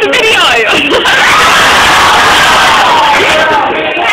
the video!